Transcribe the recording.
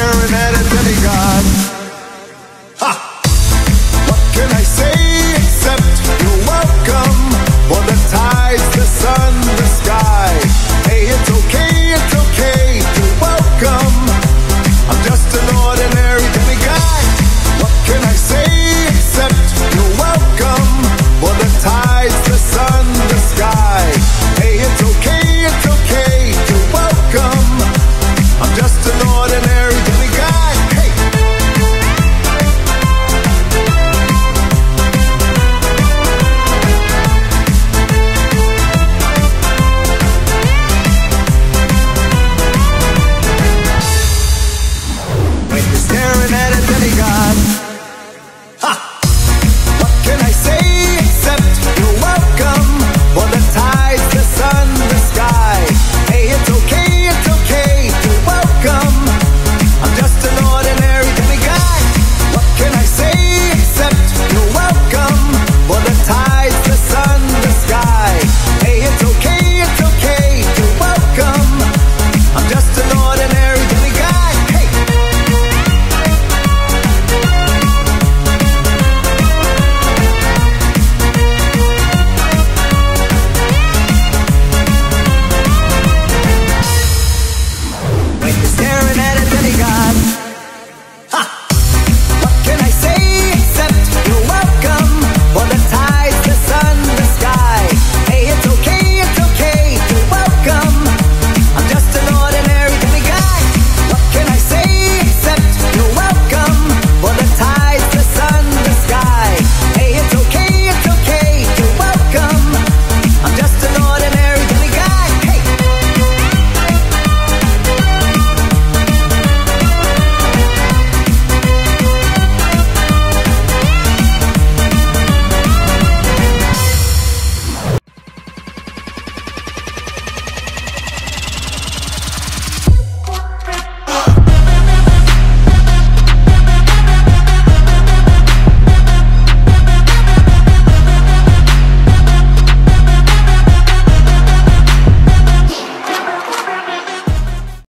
staring at a demigod.